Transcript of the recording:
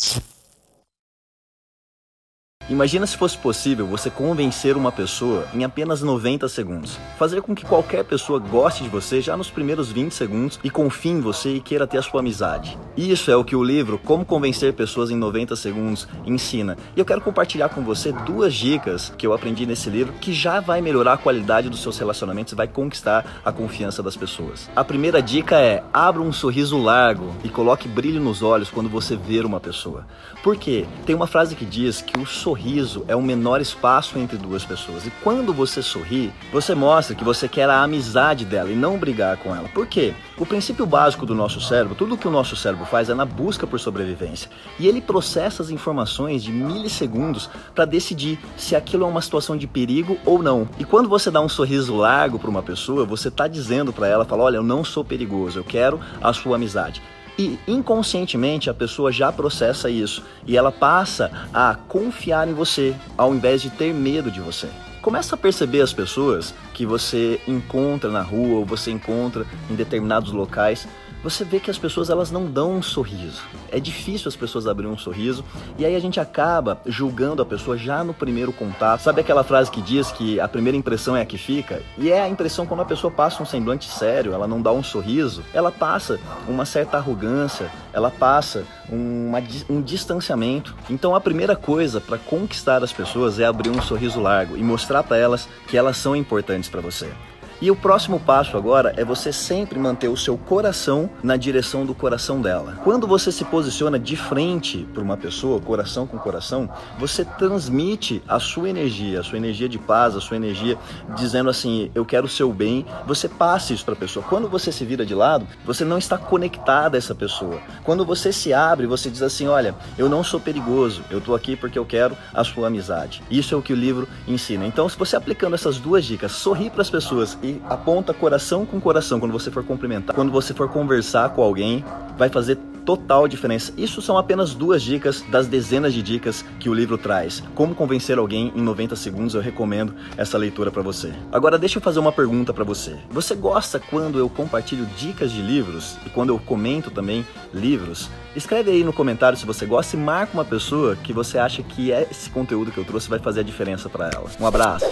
Yep. Imagina se fosse possível você convencer uma pessoa em apenas 90 segundos. Fazer com que qualquer pessoa goste de você já nos primeiros 20 segundos e confie em você e queira ter a sua amizade. Isso é o que o livro Como Convencer Pessoas em 90 Segundos ensina. E eu quero compartilhar com você duas dicas que eu aprendi nesse livro que já vai melhorar a qualidade dos seus relacionamentos e vai conquistar a confiança das pessoas. A primeira dica é: abra um sorriso largo e coloque brilho nos olhos quando você ver uma pessoa. Por quê? Tem uma frase que diz que o sorriso sorriso é o menor espaço entre duas pessoas. E quando você sorri, você mostra que você quer a amizade dela e não brigar com ela. Por quê? O princípio básico do nosso cérebro, tudo que o nosso cérebro faz é na busca por sobrevivência. E ele processa as informações de milissegundos para decidir se aquilo é uma situação de perigo ou não. E quando você dá um sorriso largo para uma pessoa, você está dizendo para ela, fala, olha, eu não sou perigoso, eu quero a sua amizade. E inconscientemente a pessoa já processa isso e ela passa a confiar em você ao invés de ter medo de você. Começa a perceber as pessoas que você encontra na rua ou você encontra em determinados locais você vê que as pessoas elas não dão um sorriso. É difícil as pessoas abrirem um sorriso e aí a gente acaba julgando a pessoa já no primeiro contato. Sabe aquela frase que diz que a primeira impressão é a que fica? E é a impressão quando a pessoa passa um semblante sério, ela não dá um sorriso, ela passa uma certa arrogância, ela passa uma, um distanciamento. Então a primeira coisa para conquistar as pessoas é abrir um sorriso largo e mostrar para elas que elas são importantes para você. E o próximo passo agora é você sempre manter o seu coração na direção do coração dela. Quando você se posiciona de frente para uma pessoa, coração com coração, você transmite a sua energia, a sua energia de paz, a sua energia dizendo assim: eu quero o seu bem. Você passa isso para a pessoa. Quando você se vira de lado, você não está conectada a essa pessoa. Quando você se abre, você diz assim: olha, eu não sou perigoso, eu estou aqui porque eu quero a sua amizade. Isso é o que o livro ensina. Então, se você aplicando essas duas dicas, sorrir para as pessoas e aponta coração com coração quando você for cumprimentar, quando você for conversar com alguém, vai fazer total diferença. Isso são apenas duas dicas das dezenas de dicas que o livro traz. Como convencer alguém em 90 segundos, eu recomendo essa leitura para você. Agora deixa eu fazer uma pergunta para você. Você gosta quando eu compartilho dicas de livros e quando eu comento também livros? Escreve aí no comentário se você gosta e marca uma pessoa que você acha que esse conteúdo que eu trouxe vai fazer a diferença para ela. Um abraço.